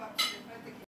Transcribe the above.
bucks